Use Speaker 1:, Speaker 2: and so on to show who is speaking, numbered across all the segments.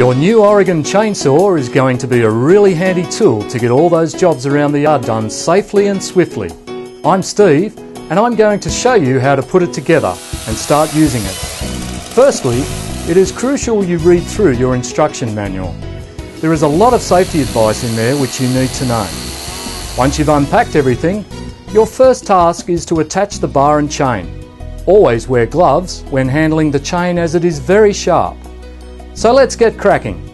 Speaker 1: Your new Oregon chainsaw is going to be a really handy tool to get all those jobs around the yard done safely and swiftly. I'm Steve and I'm going to show you how to put it together and start using it. Firstly, it is crucial you read through your instruction manual. There is a lot of safety advice in there which you need to know. Once you've unpacked everything, your first task is to attach the bar and chain. Always wear gloves when handling the chain as it is very sharp. So let's get cracking.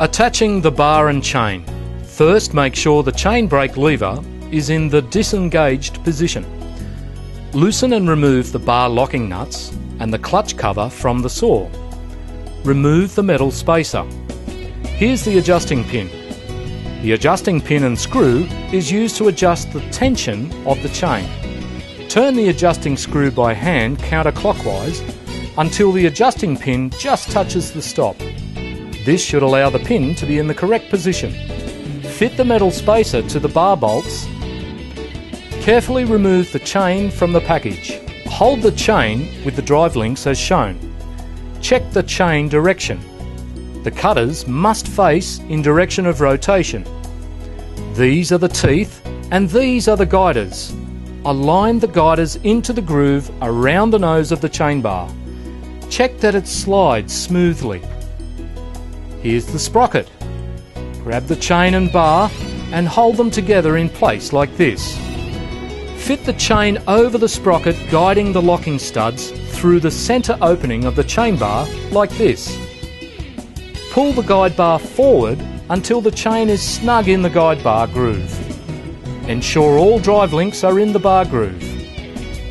Speaker 1: Attaching the bar and chain. First make sure the chain brake lever is in the disengaged position. Loosen and remove the bar locking nuts and the clutch cover from the saw. Remove the metal spacer. Here's the adjusting pin. The adjusting pin and screw is used to adjust the tension of the chain. Turn the adjusting screw by hand counterclockwise until the adjusting pin just touches the stop. This should allow the pin to be in the correct position. Fit the metal spacer to the bar bolts. Carefully remove the chain from the package. Hold the chain with the drive links as shown. Check the chain direction. The cutters must face in direction of rotation. These are the teeth and these are the guiders. Align the guiders into the groove around the nose of the chain bar. Check that it slides smoothly. Here's the sprocket. Grab the chain and bar and hold them together in place like this. Fit the chain over the sprocket guiding the locking studs through the centre opening of the chain bar like this. Pull the guide bar forward until the chain is snug in the guide bar groove. Ensure all drive links are in the bar groove.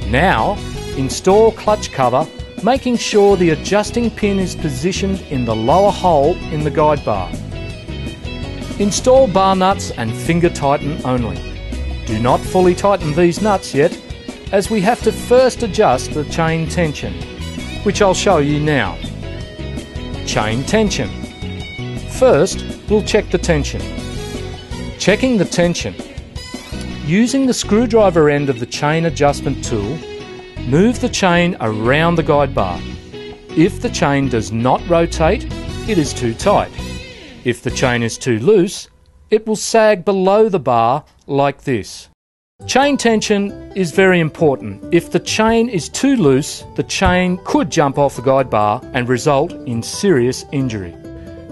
Speaker 1: Now, install clutch cover making sure the adjusting pin is positioned in the lower hole in the guide bar. Install bar nuts and finger tighten only. Do not fully tighten these nuts yet, as we have to first adjust the chain tension, which I'll show you now. Chain tension. First, we'll check the tension. Checking the tension. Using the screwdriver end of the chain adjustment tool, Move the chain around the guide bar. If the chain does not rotate, it is too tight. If the chain is too loose, it will sag below the bar like this. Chain tension is very important. If the chain is too loose, the chain could jump off the guide bar and result in serious injury.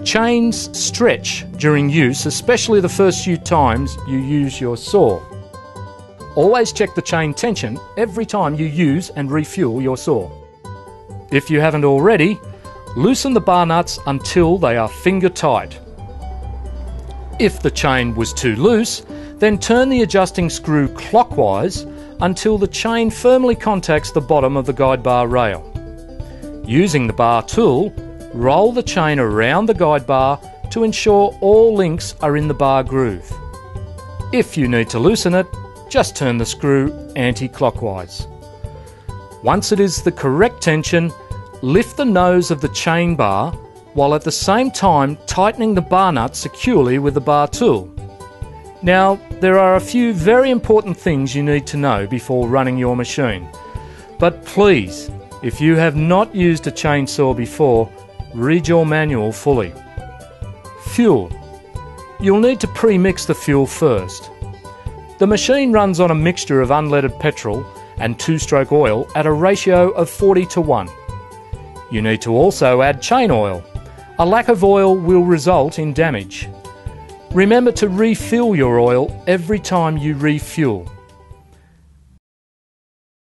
Speaker 1: Chains stretch during use, especially the first few times you use your saw. Always check the chain tension every time you use and refuel your saw. If you haven't already, loosen the bar nuts until they are finger tight. If the chain was too loose, then turn the adjusting screw clockwise until the chain firmly contacts the bottom of the guide bar rail. Using the bar tool, roll the chain around the guide bar to ensure all links are in the bar groove. If you need to loosen it, just turn the screw anti-clockwise. Once it is the correct tension, lift the nose of the chain bar while at the same time tightening the bar nut securely with the bar tool. Now, there are a few very important things you need to know before running your machine. But please, if you have not used a chainsaw before, read your manual fully. Fuel. You'll need to pre-mix the fuel first. The machine runs on a mixture of unleaded petrol and two-stroke oil at a ratio of 40 to 1. You need to also add chain oil. A lack of oil will result in damage. Remember to refill your oil every time you refuel.